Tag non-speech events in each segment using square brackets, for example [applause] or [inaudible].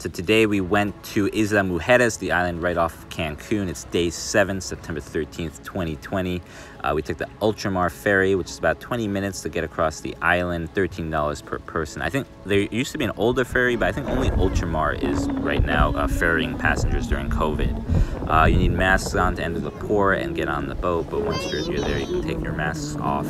So today we went to Isla Mujeres, the island right off Cancun. It's day seven, September 13th, 2020. Uh, we took the Ultramar ferry, which is about 20 minutes to get across the island, $13 per person. I think there used to be an older ferry, but I think only Ultramar is right now uh, ferrying passengers during COVID. Uh, you need masks on to enter the port and get on the boat, but once you're, you're there, you can take your masks off.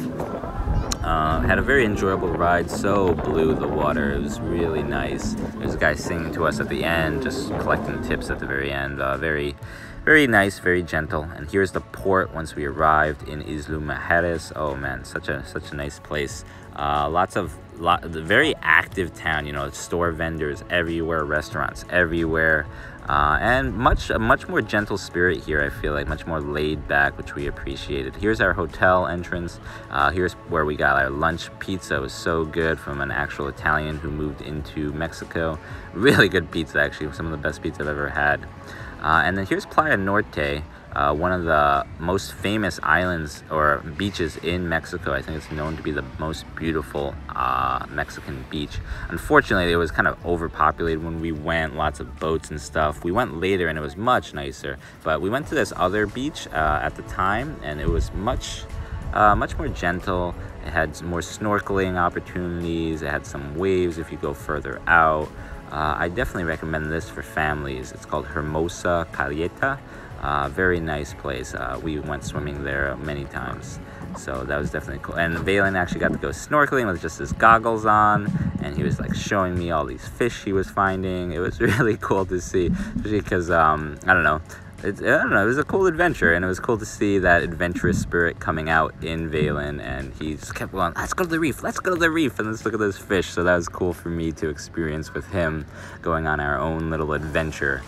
Uh, had a very enjoyable ride, so blue the water, it was really nice. There's a guy singing to us at the end, just collecting tips at the very end. Uh, very, very nice, very gentle. And here's the port once we arrived in Isla Mujeres. Oh man, such a such a nice place. Uh, lots of lot, very active town. You know, store vendors everywhere, restaurants everywhere. Uh, and much a much more gentle spirit here. I feel like much more laid back, which we appreciated. Here's our hotel entrance. Uh, here's where we got our lunch pizza. It was so good from an actual Italian who moved into Mexico. Really good pizza, actually. Some of the best pizza I've ever had. Uh, and then here's Playa Norte uh, one of the most famous islands or beaches in Mexico. I think it's known to be the most beautiful uh, Mexican beach. Unfortunately, it was kind of overpopulated when we went, lots of boats and stuff. We went later and it was much nicer, but we went to this other beach uh, at the time and it was much, uh, much more gentle. It had more snorkeling opportunities. It had some waves if you go further out. Uh, I definitely recommend this for families. It's called Hermosa Caleta. Uh, very nice place. Uh, we went swimming there many times. So that was definitely cool. And Valen actually got to go snorkeling with just his goggles on. And he was like showing me all these fish he was finding. It was [laughs] really cool to see, because, um, I don't know, it, I don't know, it was a cool adventure, and it was cool to see that adventurous spirit coming out in Valen, and he just kept going, let's go to the reef, let's go to the reef, and let's look at those fish. So that was cool for me to experience with him going on our own little adventure.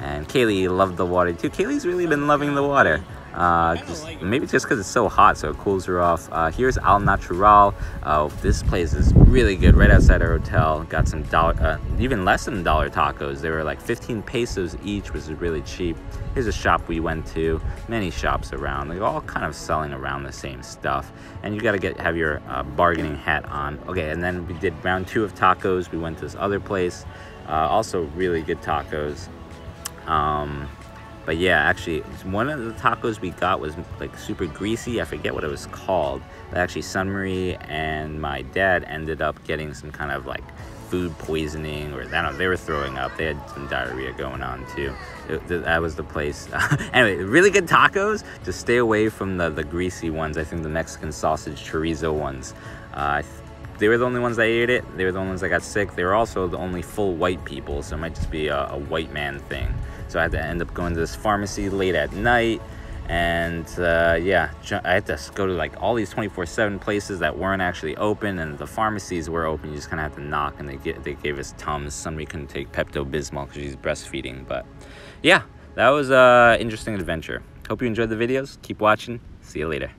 And Kaylee loved the water too. Kaylee's really been loving the water. Uh, just, maybe just because it's so hot, so it cools her off. Uh, here's Al Natural. Uh, this place is really good, right outside our hotel. Got some dollar, uh, even less than dollar tacos. They were like 15 pesos each, which is really cheap. Here's a shop we went to. Many shops around. They're all kind of selling around the same stuff. And you got to get have your uh, bargaining hat on. Okay, and then we did round two of tacos. We went to this other place. Uh, also, really good tacos. Um, but yeah, actually, one of the tacos we got was like super greasy. I forget what it was called. But actually, Sunmarie and my dad ended up getting some kind of like food poisoning, or I don't know, they were throwing up. They had some diarrhea going on too. It, that was the place. [laughs] anyway, really good tacos. Just stay away from the, the greasy ones. I think the Mexican sausage chorizo ones. Uh, they were the only ones that ate it. They were the only ones that got sick. They were also the only full white people, so it might just be a, a white man thing. So I had to end up going to this pharmacy late at night. And uh, yeah, I had to go to like all these 24 7 places that weren't actually open, and the pharmacies were open. You just kind of had to knock, and they, get, they gave us Tums. Somebody couldn't take Pepto Bismol because she's breastfeeding. But yeah, that was an interesting adventure. Hope you enjoyed the videos. Keep watching. See you later.